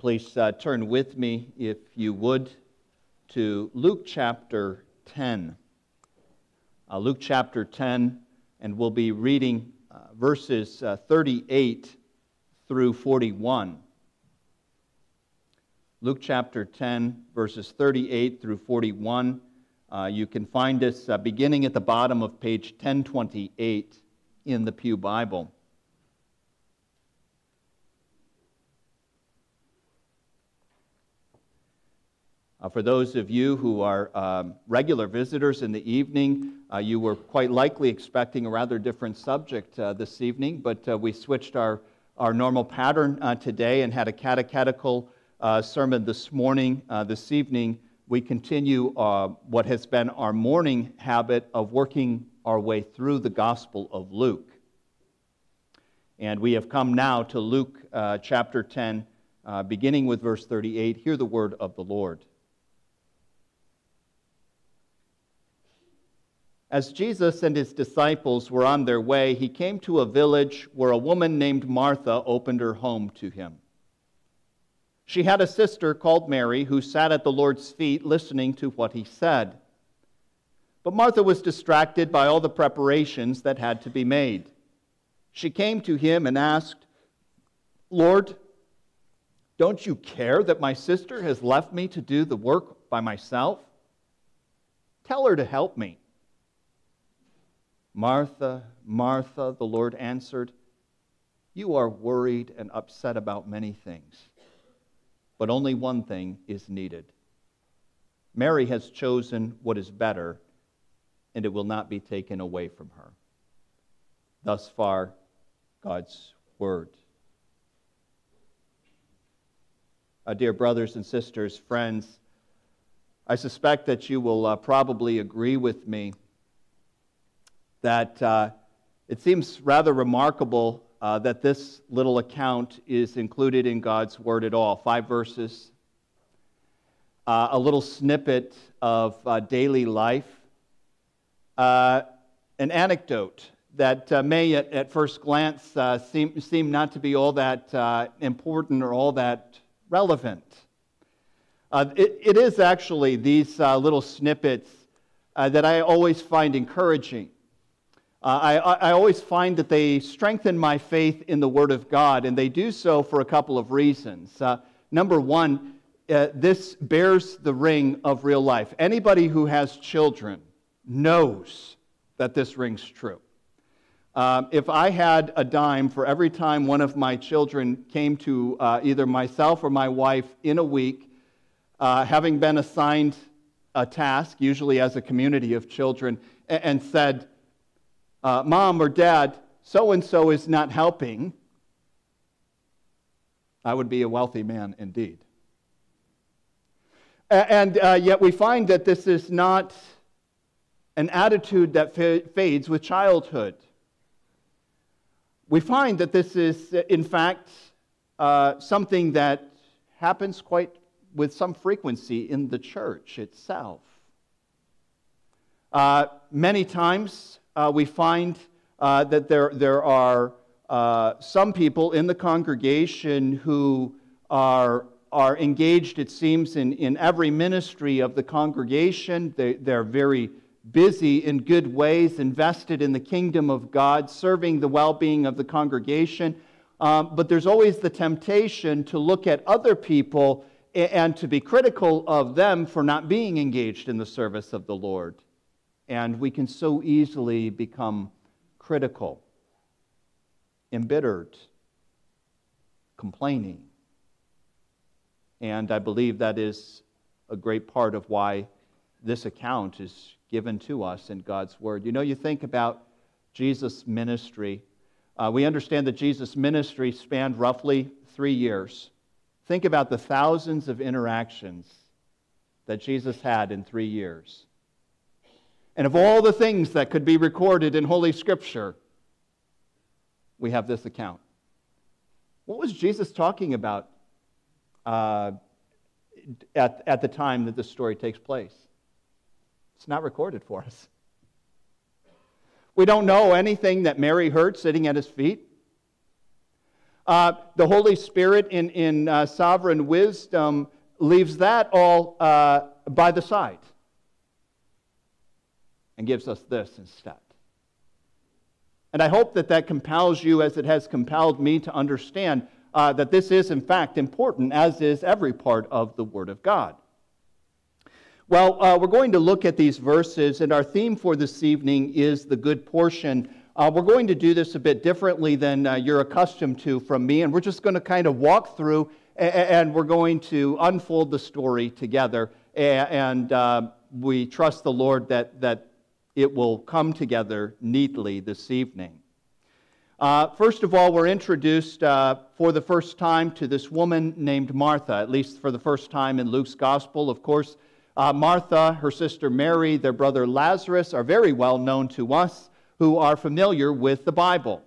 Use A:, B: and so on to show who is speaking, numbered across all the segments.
A: please uh, turn with me, if you would, to Luke chapter 10. Uh, Luke chapter 10, and we'll be reading uh, verses uh, 38 through 41. Luke chapter 10, verses 38 through 41. Uh, you can find us uh, beginning at the bottom of page 1028 in the Pew Bible. Uh, for those of you who are um, regular visitors in the evening, uh, you were quite likely expecting a rather different subject uh, this evening, but uh, we switched our, our normal pattern uh, today and had a catechetical uh, sermon this morning. this evening, we continue what has been our morning habit of working our way through the Gospel of Luke. And we have come now to Luke chapter 10, beginning with verse 38. Hear the word of the Lord. As Jesus and his disciples were on their way, he came to a village where a woman named Martha opened her home to him. She had a sister called Mary who sat at the Lord's feet listening to what he said. But Martha was distracted by all the preparations that had to be made. She came to him and asked, Lord, don't you care that my sister has left me to do the work by myself? Tell her to help me. Martha, Martha, the Lord answered, You are worried and upset about many things, but only one thing is needed. Mary has chosen what is better, and it will not be taken away from her. Thus far, God's word. Uh, dear brothers and sisters, friends, I suspect that you will uh, probably agree with me that uh, it seems rather remarkable uh, that this little account is included in God's Word at all. Five verses, uh, a little snippet of uh, daily life, uh, an anecdote that uh, may at, at, first glance seem, seem not to be all that important or all that relevant. It, it is actually these little snippets that I always find encouraging. Uh, I, I, always find that they strengthen my faith in the Word of God, and they do so for a couple of reasons. Uh, number one, uh, this bears the ring of real life. Anybody who has children knows that this rings true. Um, if I had a dime for every time one of my children came to uh, either myself or my wife in a week, uh, having been assigned a task, usually as a community of children, and, and said, uh, Mom or Dad, so and so is not helping, I would be a wealthy man indeed. And uh, yet we find that this is not an attitude that fades with childhood. We find that this is, in fact, uh, something that happens quite with some frequency in the church itself. Uh, many times, uh, we find uh, that there, there are uh, some people in the congregation who are, are engaged, it seems, in, in every ministry of the congregation. They, they're very busy in good ways, invested in the kingdom of God, serving the well being of the congregation. Um, but there's always the temptation to look at other people and to be critical of them for not being engaged in the service of the Lord and we can so easily become critical, embittered, complaining. And I believe that is a great part of why this account is given to us in God's Word. You know, you think about Jesus' ministry. Uh, we understand that Jesus' ministry spanned roughly three years. Think about the thousands of interactions that Jesus had in three years. And of all the things that could be recorded in Holy Scripture, we have this account. What was Jesus talking about uh, at, at the time that this story takes place? It's not recorded for us. We don't know anything that Mary heard sitting at his feet. uh, the Holy Spirit, in, in uh, sovereign wisdom, leaves that all uh, by the side and gives us this instead. And I hope that that compels you, as it has compelled me, to understand uh, that this is, in fact, important, as is every part of the Word of God. Well, uh, we're going to look at these verses, and our theme for this evening is the good portion. Uh, we're going to do this a bit differently than uh, you're accustomed to from me, and we're just going to kind of walk through and we're going to unfold the story together. And uh, we trust the Lord that, that it will come together neatly this evening. Uh, first of all, we're introduced uh, for the first time to this woman named Martha, at least for the first time in Luke's gospel. Of course, uh, Martha, her sister Mary, their brother Lazarus are very well known to us who are familiar with the Bible.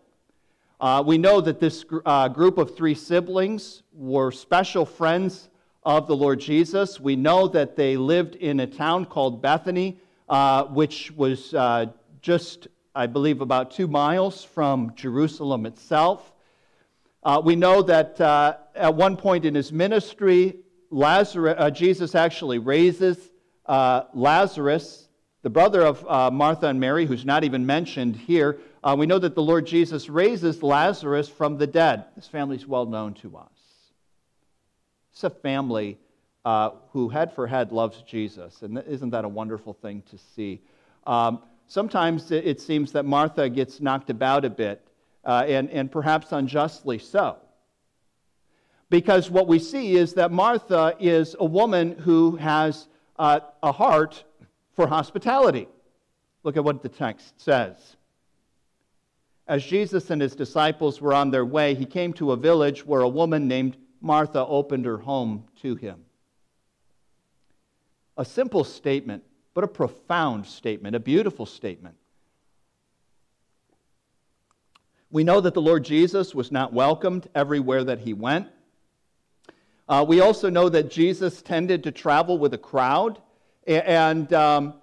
A: Uh, we know that this uh, group of three siblings were special friends of the Lord Jesus. We know that they lived in a town called Bethany, uh, which was uh, just, I believe, about two miles from Jerusalem itself. Uh, we know that uh, at one point in his ministry, Lazarus, uh, Jesus actually raises Lazarus, the brother of Martha and Mary, who's not even mentioned here. we know that the Lord Jesus raises Lazarus from the dead. This family is well known to us. It's a family uh, who head for head loves Jesus. And isn't that a wonderful thing to see? Um, sometimes it seems that Martha gets knocked about a bit, uh, and, and perhaps unjustly so. Because what we see is that Martha is a woman who has uh, a heart for hospitality. Look at what the text says. As Jesus and his disciples were on their way, he came to a village where a woman named Martha opened her home to him. A simple statement, but a profound statement, a beautiful statement. We know that the Lord Jesus was not welcomed everywhere that he went. Uh, we also know that Jesus tended to travel with a crowd. And um,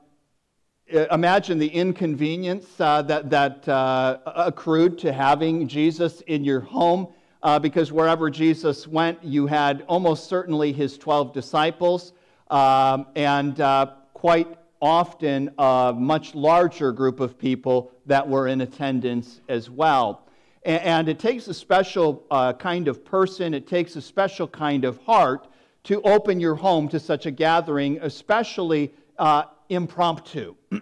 A: imagine the inconvenience uh, that, that uh, accrued to having Jesus in your home, uh, because wherever Jesus went, you had almost certainly his 12 disciples um, and uh, quite often a much larger group of people that were in attendance as well. And, and it takes a special uh, kind of person, it takes a special kind of heart to open your home to such a gathering, especially uh, impromptu.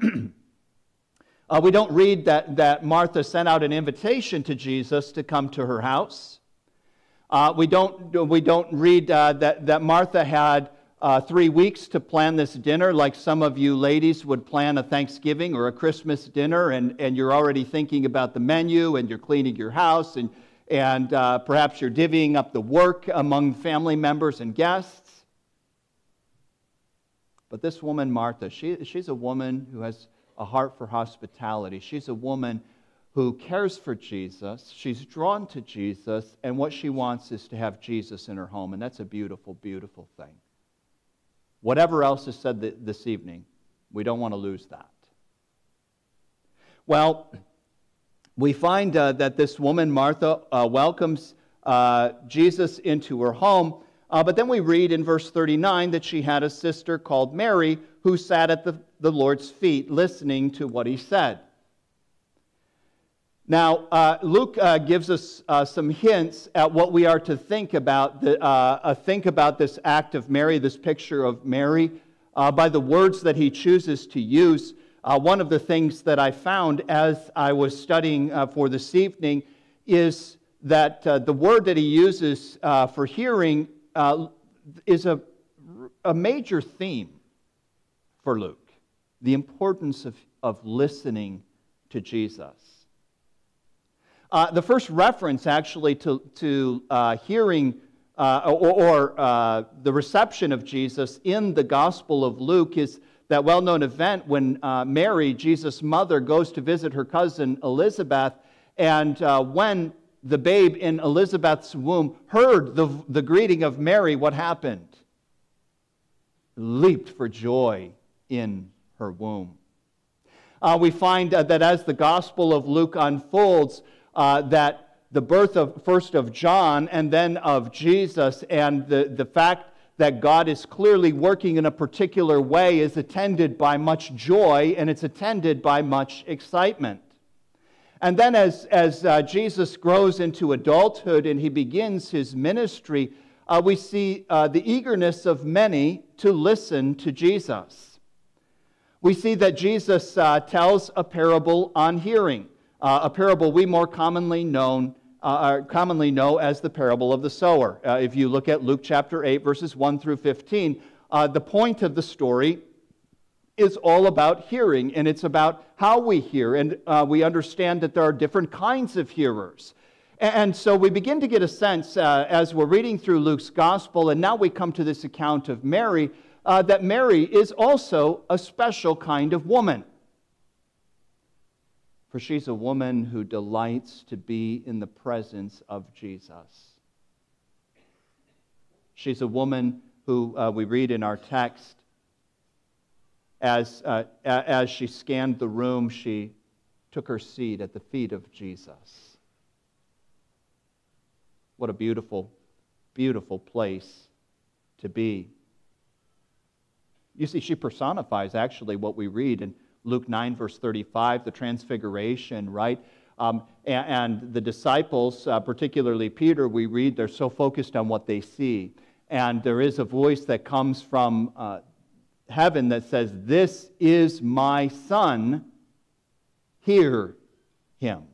A: uh, we don't read that, that Martha sent out an invitation to Jesus to come to her house. Uh, we, don't, we don't read uh, that, that Martha had uh, three weeks to plan this dinner, like some of you ladies would plan a Thanksgiving or a Christmas dinner, and, and you're already thinking about the menu and you're cleaning your house, and, and uh, perhaps you're divvying up the work among family members and guests. But this woman, Martha, she, she's a woman who has a heart for hospitality. She's a woman who cares for Jesus. She's drawn to Jesus, and what she wants is to have Jesus in her home, and that's a beautiful, beautiful thing. Whatever else is said this evening, we don't want to lose that. Well, we find uh, that this woman, Martha, uh, welcomes uh, Jesus into her home. Uh, but then we read in verse 39 that she had a sister called Mary who sat at the, the Lord's feet listening to what he said. Now, uh, Luke uh, gives us uh, some hints at what we are to think about, the, uh, think about this act of Mary, this picture of Mary, uh, by the words that he chooses to use. Uh, one of the things that I found as I was studying for this evening is that the word that he uses for hearing is a, a major theme for Luke the importance of, of listening to Jesus. Uh, the first reference, actually, to, to uh, hearing uh, or, or uh, the reception of Jesus in the Gospel of Luke is that well known event when uh, Mary, Jesus' mother, goes to visit her cousin Elizabeth. And uh, when the babe in Elizabeth's womb heard the, the greeting of Mary, what happened? Leaped for joy in her womb. we find that as the Gospel of Luke unfolds, uh, that the birth of first of John and then of Jesus, and the, the fact that God is clearly working in a particular way is attended by much joy and it's attended by much excitement. And then, as, as uh, Jesus grows into adulthood and he begins his ministry, uh, we see uh, the eagerness of many to listen to Jesus. We see that Jesus uh, tells a parable on hearing, uh, a parable we more commonly known uh, commonly know as the parable of the sower. Uh, if you look at Luke chapter 8, verses 1 through 15, uh, the point of the story is all about hearing, and it's about how we hear. And uh, we understand that there are different kinds of hearers. And so we begin to get a sense uh, as we're reading through Luke's gospel, and now we come to this account of Mary, uh, that Mary is also a special kind of woman for she's a woman who delights to be in the presence of Jesus. She's a woman who uh, we read in our text as, uh, as she scanned the room, she took her seat at the feet of Jesus. What a beautiful, beautiful place to be. You see, she personifies actually what we read in Luke 9, verse 35, the transfiguration, right? Um, and, and, the disciples, uh, particularly Peter, we read they're so focused on what they see. And there is a voice that comes from uh, heaven that says, This is my son, hear him.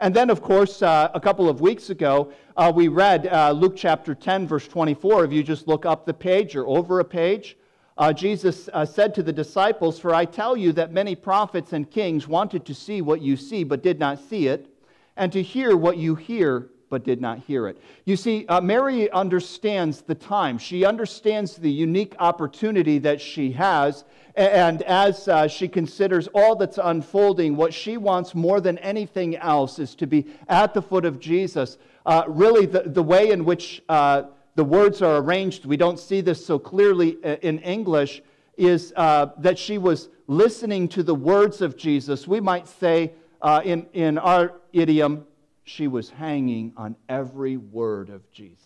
A: And then, of course, uh, a couple of weeks ago, uh, we read uh, Luke chapter 10, verse 24. If you just look up the page or over a page, uh, Jesus uh, said to the disciples, For I tell you that many prophets and kings wanted to see what you see, but did not see it, and to hear what you hear, but did not hear it. You see, uh, Mary understands the time. She understands the unique opportunity that she has. And as uh, she considers all that's unfolding, what she wants more than anything else is to be at the foot of Jesus. Uh, really, the, the way in which uh, the words are arranged, we don't see this so clearly uh, in English, is uh, that she was listening to the words of Jesus. We might say uh, in, in our idiom, she was hanging on every word of Jesus.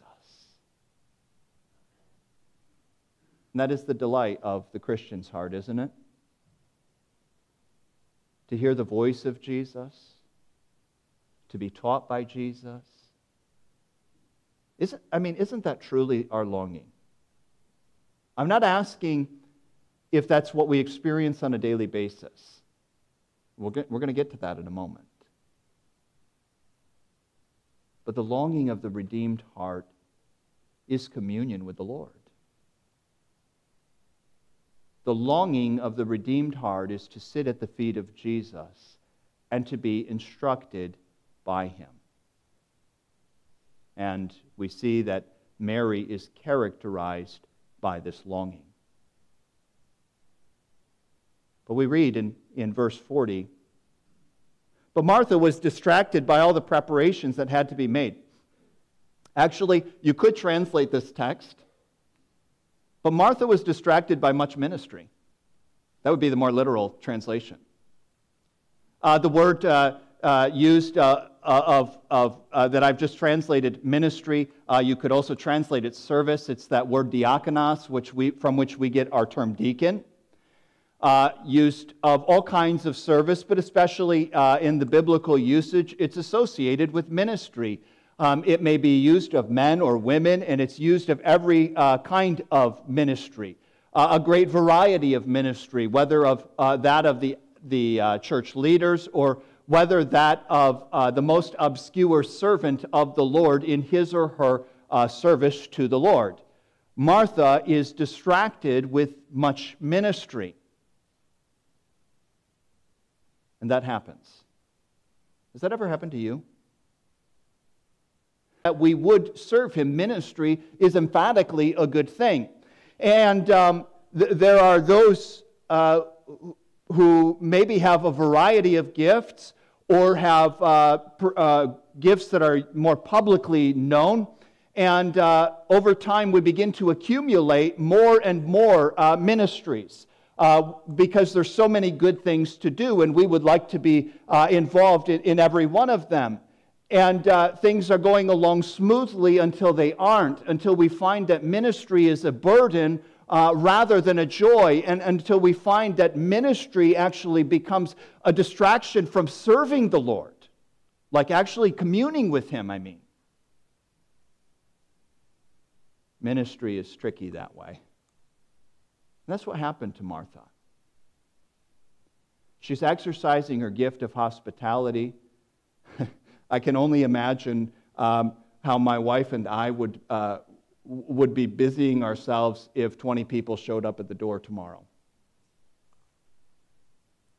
A: And that is the delight of the Christian's heart, isn't it? To hear the voice of Jesus, to be taught by Jesus, isn't, I mean, isn't that truly our longing? I'm not asking if that's what we experience on a daily basis. We'll get, we're going to get to that in a moment. But the longing of the redeemed heart is communion with the Lord. The longing of the redeemed heart is to sit at the feet of Jesus and to be instructed by him. And we see that Mary is characterized by this longing. But we read in, in verse 40 But Martha was distracted by all the preparations that had to be made. Actually, you could translate this text, but Martha was distracted by much ministry. That would be the more literal translation. Uh, the word uh, uh, used uh, of, of, uh, that I've just translated ministry. Uh, you could also translate it service. It's that word diakonos, which we, from which we get our term deacon. Uh, used of all kinds of service, but especially uh, in the biblical usage, it's associated with ministry. Um, it may be used of men or women, and it's used of every uh, kind of ministry. a great variety of ministry, whether of that of the, the church leaders or whether that of uh, the most obscure servant of the Lord in his or her uh, service to the Lord. Martha is distracted with much ministry. And that happens. Has that ever happened to you? That we would serve him, ministry is emphatically a good thing. And um, th- there are those uh, who maybe have a variety of gifts or have uh, uh, gifts that are more publicly known. And uh, over time, we begin to accumulate more and more uh, ministries. uh, because there's so many good things to do, and we would like to be uh, involved in, in, every one of them. And things are going along smoothly until they aren't, until we find that ministry is a burden uh, rather than a joy, and until we find that ministry actually becomes a distraction from serving the Lord, like actually communing with Him, I mean. Ministry is tricky that way. And that's what happened to Martha. She's exercising her gift of hospitality. I can only imagine um, how my wife and I would, uh, would be busying ourselves if 20 people showed up at the door tomorrow.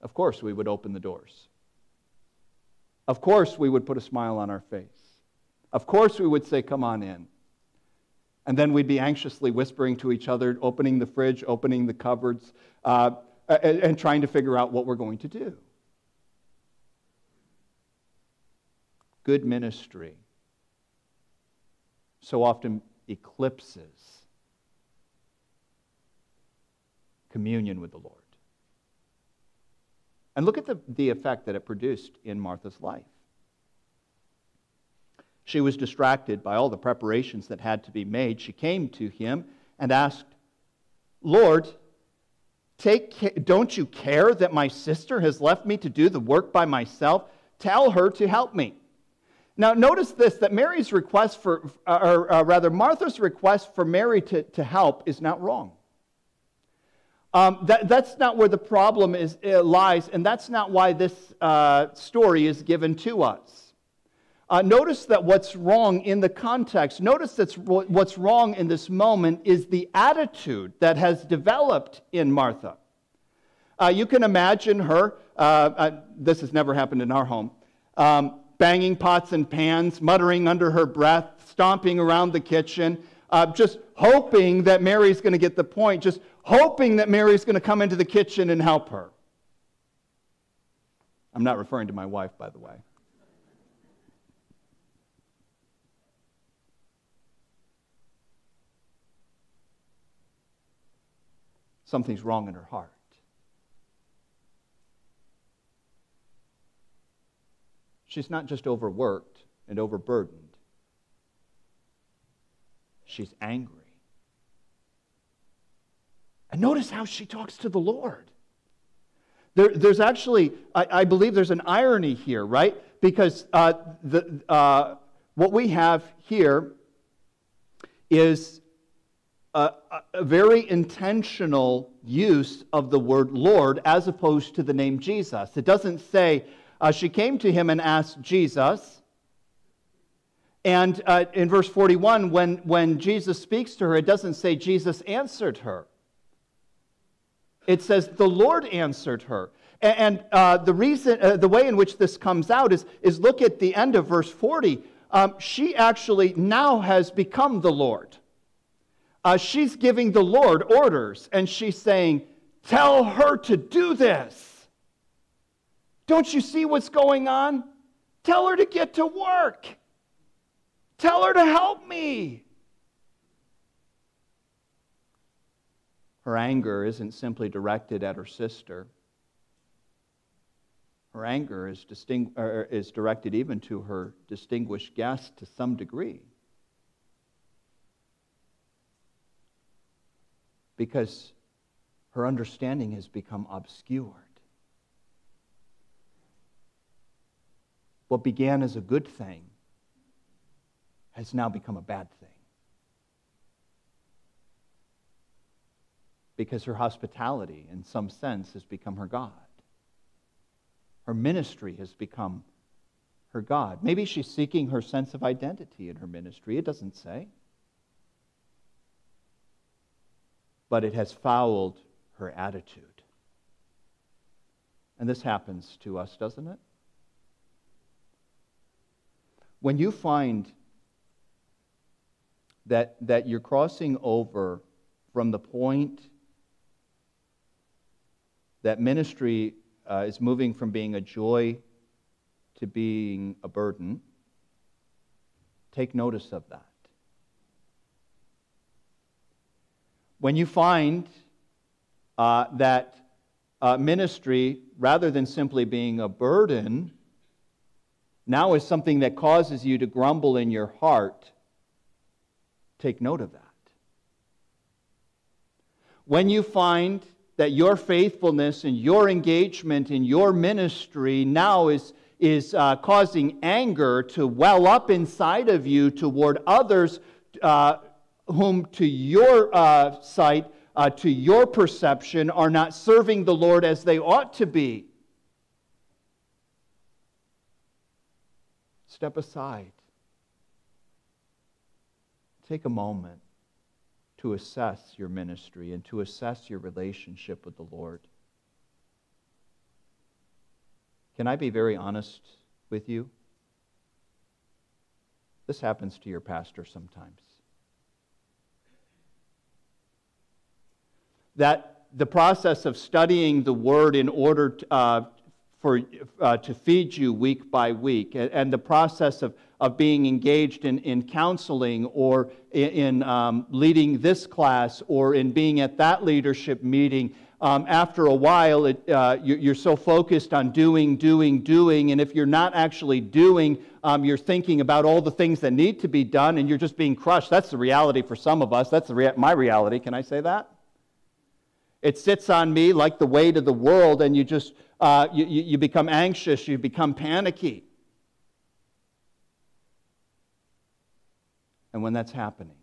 A: Of course, we would open the doors. Of course, we would put a smile on our face. Of course, we would say, Come on in. And then we'd be anxiously whispering to each other, opening the fridge, opening the cupboards, uh, and, and trying to figure out what we're going to do. Good ministry so often eclipses communion with the Lord. And look at the, the effect that it produced in Martha's life. She was distracted by all the preparations that had to be made. She came to him and asked, Lord, take, don't you care that my sister has left me to do the work by myself? Tell her to help me. Now, notice this that Mary's request for, or uh, rather, Martha's request for Mary to, to help is not wrong. Um, that, that's not where the problem is, uh, lies, and that's not why this uh, story is given to us. Uh, notice that what's wrong in the context, notice that what's wrong in this moment is the attitude that has developed in Martha. Uh, you can imagine her, uh, uh this has never happened in our home, um, banging pots and pans, muttering under her breath, stomping around the kitchen, uh, just hoping that Mary's going to get the point, just hoping that Mary's going to come into the kitchen and help her. I'm not referring to my wife, by the way. something's wrong in her heart. She's not just overworked and overburdened, she's angry. And notice how she talks to the Lord. There, there's actually, I, I, believe there's an irony here, right? Because uh, the, uh, what we have here is a, a, very intentional use of the word Lord as opposed to the name Jesus. It doesn't say uh, she came to him and asked Jesus. And uh, in verse 41, when, when Jesus speaks to her, it doesn't say Jesus answered her. It says the Lord answered her. And, and uh, the reason, uh, the way in which this comes out is, is look at the end of verse 40. Um, she actually now has become the Lord uh, she's giving the Lord orders and she's saying, Tell her to do this. Don't you see what's going on? Tell her to get to work. Tell her to help me. Her anger isn't simply directed at her sister. Her anger is, is directed even to her distinguished guest to some degree. because her understanding has become obscured. What began as a good thing has now become a bad thing. Because her hospitality, in some sense, has become her God. Her ministry has become her God. Maybe she's seeking her sense of identity in her ministry. It doesn't say. but it has fouled her attitude. And this happens to us, doesn't it? When you find that, that you're crossing over from the point that ministry uh, is moving from being a joy to being a burden, take notice of that. When you find uh, that uh, ministry, rather than simply being a burden, now is something that causes you to grumble in your heart, take note of that. When you find that your faithfulness and your engagement in your ministry now is, is uh, causing anger to well up inside of you toward others uh, whom, to your uh, sight, uh, to your perception, are not serving the Lord as they ought to be. Step aside. Take a moment to assess your ministry and to assess your relationship with the Lord. Can I be very honest with you? This happens to your pastor sometimes. That the process of studying the Word in order to, uh, for, uh, to feed you week by week, and, and the process of of being engaged in, in counseling or in, in um, leading this class or in being at that leadership meeting, um, after a while, it, uh, you're so focused on doing, doing, doing, and if you're not actually doing, um, you're thinking about all the things that need to be done, and you're just being crushed. That's the reality for some of us. That's rea- my reality. Can I say that? It sits on me like the weight of the world, and you just uh, you, you become anxious, you become panicky. And when that's happening,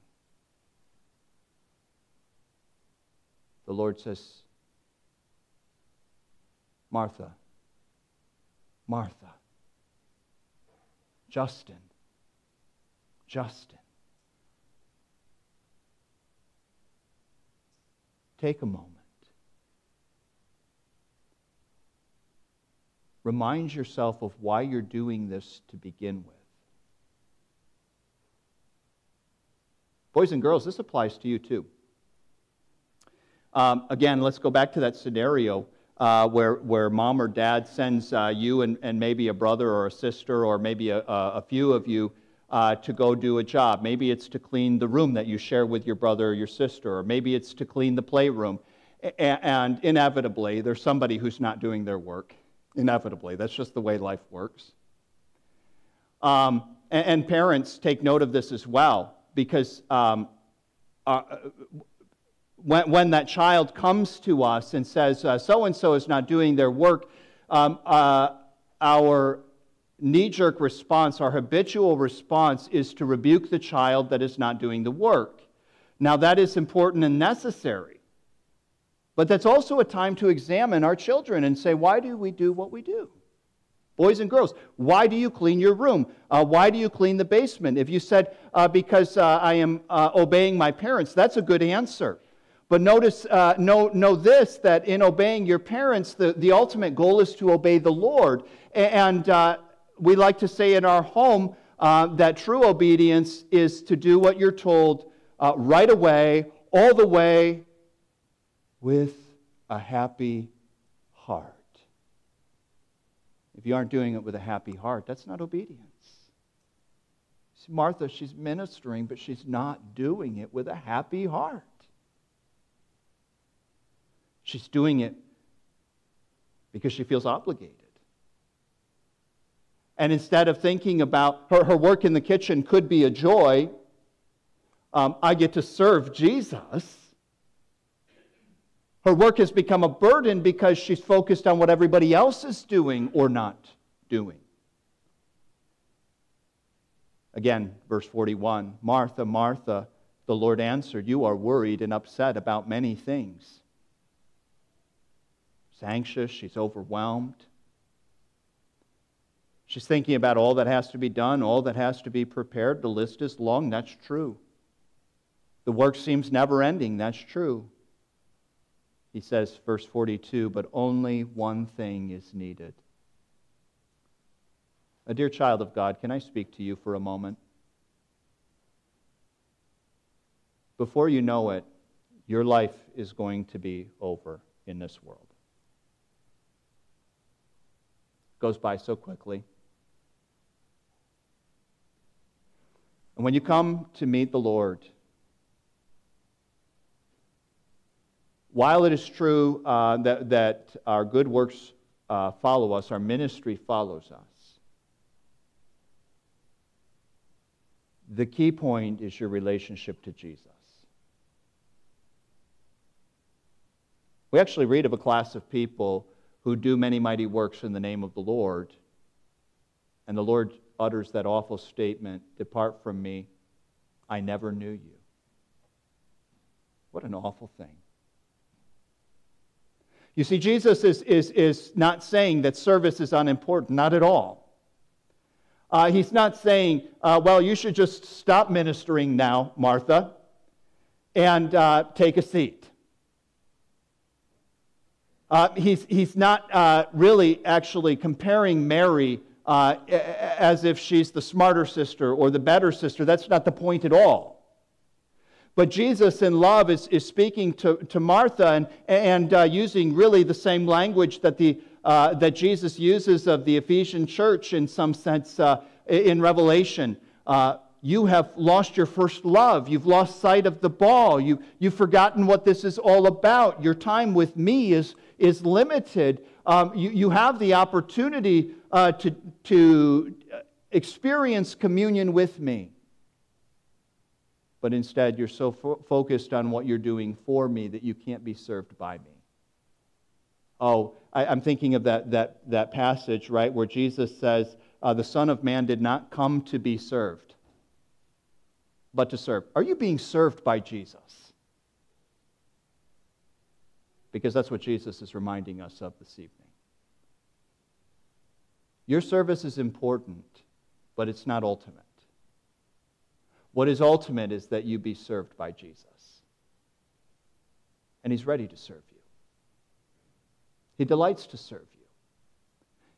A: the Lord says, Martha, Martha, Justin, Justin. Take a moment. Remind yourself of why you're doing this to begin with. Boys and girls, this applies to you too. Um, again, let's go back to that scenario uh, where, where mom or dad sends uh, you and, and maybe a brother or a sister or maybe a, a few of you uh, to go do a job. Maybe it's to clean the room that you share with your brother or your sister, or maybe it's to clean the playroom. A- and inevitably, there's somebody who's not doing their work. Inevitably. That's just the way life works. Um, and, and parents take note of this as well because um, uh, when, when that child comes to us and says, so and so is not doing their work, um, uh, our knee jerk response, our habitual response, is to rebuke the child that is not doing the work. Now, that is important and necessary. But that's also a time to examine our children and say, why do we do what we do? Boys and girls, why do you clean your room? Uh, why do you clean the basement? If you said, uh, because uh, I am uh, obeying my parents, that's a good answer. But notice, uh, know, know this that in obeying your parents, the, the ultimate goal is to obey the Lord. And uh, we like to say in our home that true obedience is to do what you're told right away, all the way, with a happy heart. If you aren't doing it with a happy heart, that's not obedience. See, Martha, she's ministering, but she's not doing it with a happy heart. She's doing it because she feels obligated. And instead of thinking about her, her work in the kitchen could be a joy, um, I get to serve Jesus. Her work has become a burden because she's focused on what everybody else is doing or not doing. Again, verse 41 Martha, Martha, the Lord answered, You are worried and upset about many things. She's anxious, she's overwhelmed. She's thinking about all that has to be done, all that has to be prepared. The list is long, that's true. The work seems never ending, that's true. He says, verse 42, but only one thing is needed. A dear child of God, can I speak to you for a moment? Before you know it, your life is going to be over in this world. It goes by so quickly. And when you come to meet the Lord, while it is true uh, that, that our good works uh, follow us, our ministry follows us, the key point is your relationship to Jesus. We actually read of a class of people who do many mighty works in the name of the Lord, and the Lord utters that awful statement Depart from me, I never knew you. What an awful thing. You see, Jesus is, is, is not saying that service is unimportant, not at all. Uh, he's not saying, uh, well, you should just stop ministering now, Martha, and uh, take a seat. Uh, he's, he's not uh, really actually comparing Mary uh, as if she's the smarter sister or the better sister. That's not the point at all. But Jesus, in love, is, is speaking to, to Martha and, and uh, using really the same language that, the, uh, that Jesus uses of the Ephesian church in some sense uh, in Revelation. Uh, you have lost your first love. You've lost sight of the ball. You, you've forgotten what this is all about. Your time with me is, is limited. Um, you, you have the opportunity uh, to, to experience communion with me but instead you're so fo- focused on what you're doing for me that you can't be served by me. Oh, I, am thinking of that, that, that passage, right, where Jesus says, uh, The Son of Man did not come to be served, but to serve. Are you being served by Jesus? Because that's what Jesus is reminding us of this evening. Your service is important, but it's not ultimate. What is ultimate is that you be served by Jesus. And He's ready to serve you. He delights to serve you.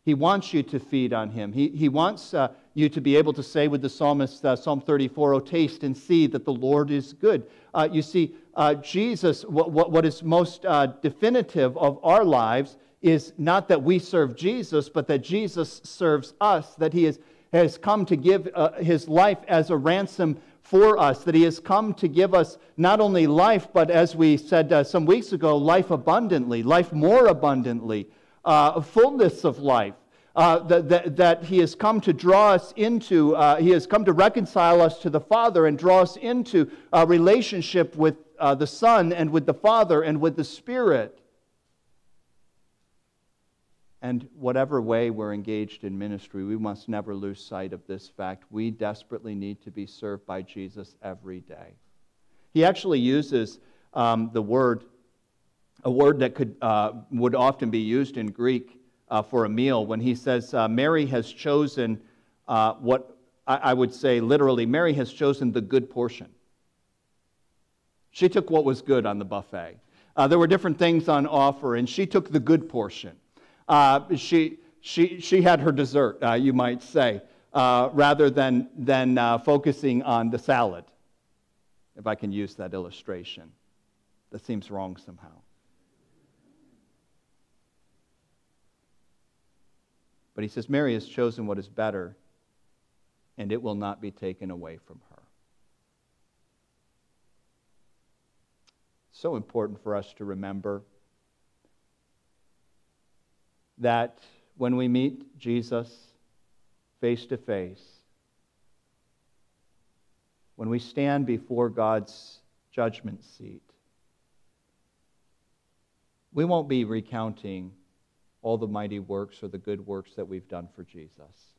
A: He wants you to feed on Him. He, he wants uh, you to be able to say with the psalmist, uh, Psalm 34, Oh, taste and see that the Lord is good. Uh, you see, uh, Jesus, what, what, what is most uh, definitive of our lives is not that we serve Jesus, but that Jesus serves us, that He is has come to give uh, his life as a ransom for us, that he has come to give us not only life, but as we said uh, some weeks ago, life abundantly, life more abundantly, uh, fullness of life. Uh, that, that, that, he has come to draw us into, uh, he has come to reconcile us to the Father and draw us into a relationship with uh, the Son and with the Father and with the Spirit. And whatever way we're engaged in ministry, we must never lose sight of this fact. We desperately need to be served by Jesus every day. He actually uses um, the word, a word that could, uh, would often be used in Greek uh, for a meal, when he says, uh, Mary has chosen uh, what I, I would say literally, Mary has chosen the good portion. She took what was good on the buffet. Uh, there were different things on offer, and she took the good portion. Uh, she, she, she had her dessert, uh, you might say, uh, rather than, than uh, focusing on the salad, if I can use that illustration. That seems wrong somehow. But he says, Mary has chosen what is better, and it will not be taken away from her. So important for us to remember that when we meet Jesus face to face, when we stand before God's judgment seat, we won't be recounting all the mighty works or the good works that we've done for Jesus.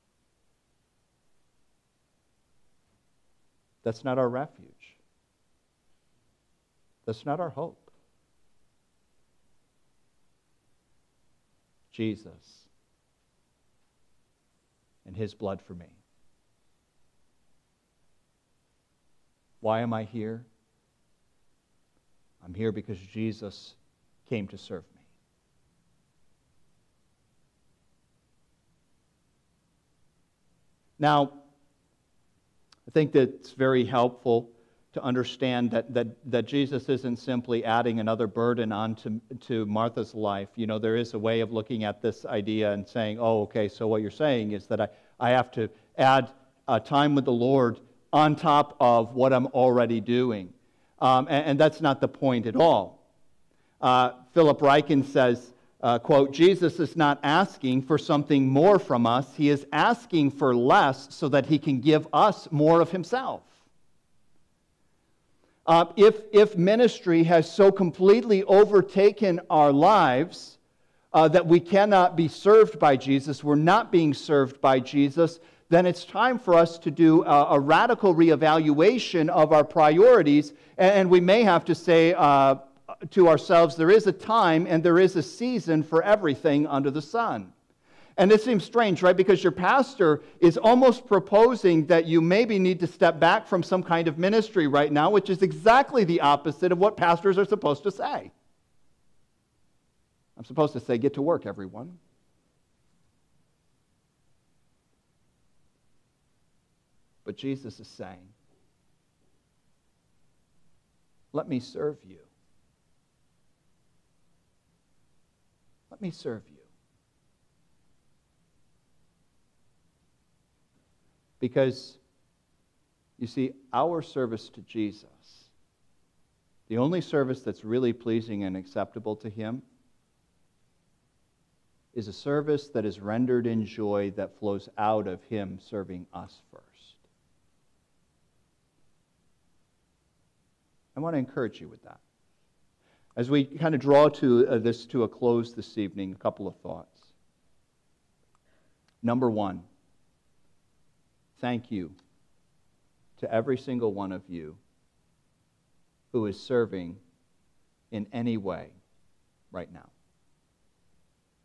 A: That's not our refuge. That's not our hope. Jesus and his blood for me. Why am I here? I'm here because Jesus came to serve me. Now, I think that it's very helpful to understand that, that, that Jesus isn't simply adding another burden onto to Martha's life. You know, there is a way of looking at this idea and saying, oh, okay, so what you're saying is that I, I have to add uh, time with the Lord on top of what I'm already doing. Um, and, and, that's not the point at all. Uh, Philip Ryken says, uh, quote, Jesus is not asking for something more from us. He is asking for less so that he can give us more of himself. Uh, if, if ministry has so completely overtaken our lives uh, that we cannot be served by Jesus, we're not being served by Jesus, then it's time for us to do a, a radical reevaluation of our priorities. And, we may have to say, uh, to ourselves, there is a time and there is a season for everything under the sun. And it seems strange, right? Because your pastor is almost proposing that you maybe need to step back from some kind of ministry right now, which is exactly the opposite of what pastors are supposed to say. I'm supposed to say, get to work, everyone. But Jesus is saying, let me serve you. Let me serve you. Because, you see, our service to Jesus, the only service that's really pleasing and acceptable to Him, is a service that is rendered in joy that flows out of Him serving us first. I want to encourage you with that. As we kind of draw to uh, this to a close this evening, a couple of thoughts. Number one, thank you to every single one of you who is serving in any way right now.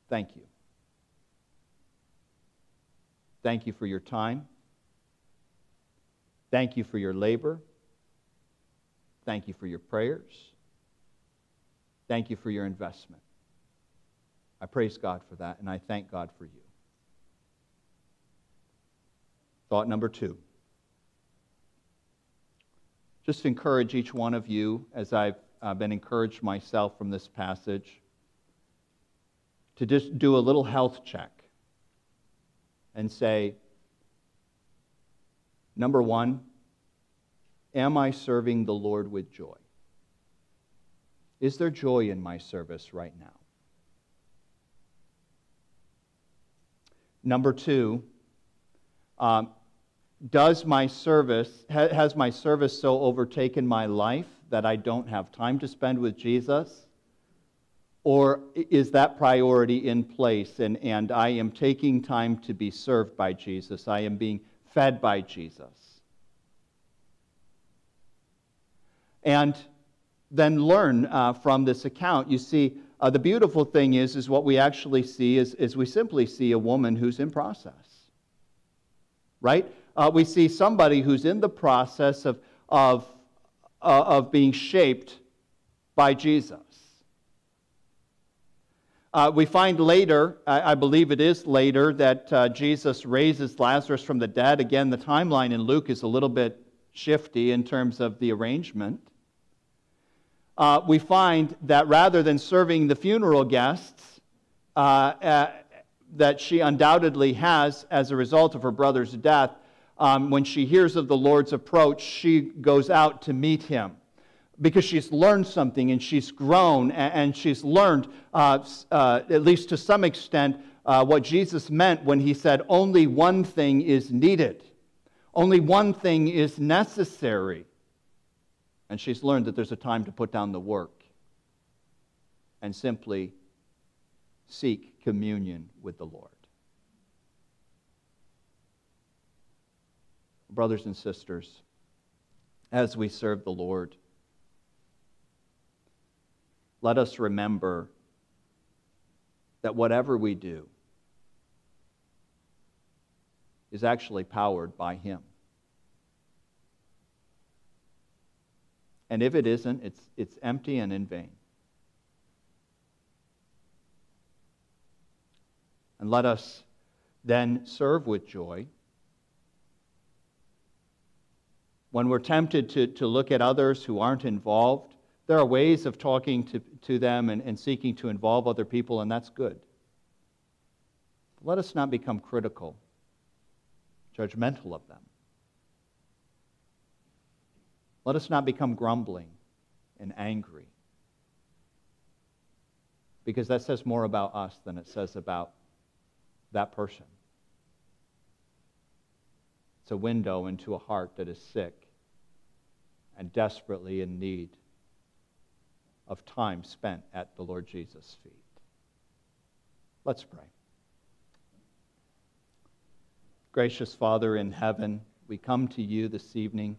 A: Thank you. Thank you for your time. Thank you for your labor. Thank you for your prayers. Thank you for your investment. I praise God for that, and I thank God for you. Thought number two. Just encourage each one of you, as I've uh, been encouraged myself from this passage, to just do a little health check and say, number one, am I serving the Lord with joy? Is there joy in my service right now? Number two, um, does my service, ha, has my service so overtaken my life that I don't have time to spend with Jesus? Or is that priority in place and, and I am taking time to be served by Jesus? I am being fed by Jesus. And then learn uh, from this account. You see, uh, the beautiful thing is, is what we actually see is, is we simply see a woman who's in process. Right? Uh, we see somebody who's in the process of, of, uh, of being shaped by Jesus. Uh, we find later, I, I, believe it is later, that uh, Jesus raises Lazarus from the dead. Again, the timeline in Luke is a little bit shifty in terms of the arrangement uh, we find that rather than serving the funeral guests uh, uh, that she undoubtedly has as a result of her brother's death, um, when she hears of the Lord's approach, she goes out to meet him because she's learned something and she's grown and, she's learned, uh, uh, at least to some extent, uh, what Jesus meant when he said, Only one thing is needed, only one thing is necessary. And she's learned that there's a time to put down the work and simply seek communion with the Lord. Brothers and sisters, as we serve the Lord, let us remember that whatever we do is actually powered by Him. And if it isn't, it's, it's empty and in vain. And let us then serve with joy. When we're tempted to, to look at others who aren't involved, there are ways of talking to, to them and, and seeking to involve other people, and that's good. let us not become critical, judgmental of them. Let us not become grumbling and angry. because that says more about us than it says about that person. It's a window into a heart that is sick and desperately in need of time spent at the Lord Jesus' feet. Let's pray. Gracious Father in heaven, we come to you this evening.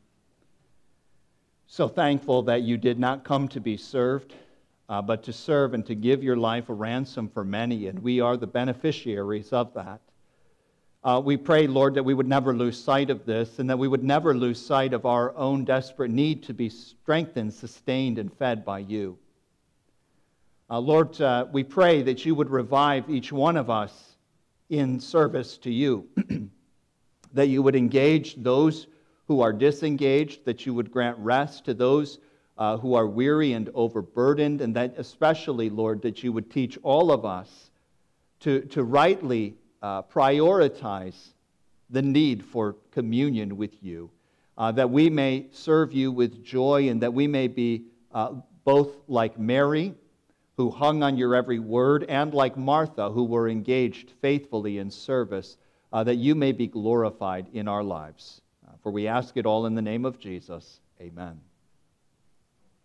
A: So thankful that you did not come to be served, uh, but to serve and to give your life a ransom for many, and we are the beneficiaries of that. Uh, we pray, Lord, that we would never lose sight of this and that we would never lose sight of our own desperate need to be strengthened, sustained, and fed by you. Uh, Lord, uh, we pray that you would revive each one of us in service to you, that you would engage those who are disengaged, that you would grant rest to those uh, who are weary and overburdened, and that especially, Lord, that you would teach all of us to, to rightly uh, prioritize the need for communion with you, uh, that we may serve you with joy and that we may be uh, both like Mary who hung on your every word, and like Martha, who were engaged faithfully in service, uh, that you may be glorified in our lives. Uh, for we ask it all in the name of Jesus. Amen.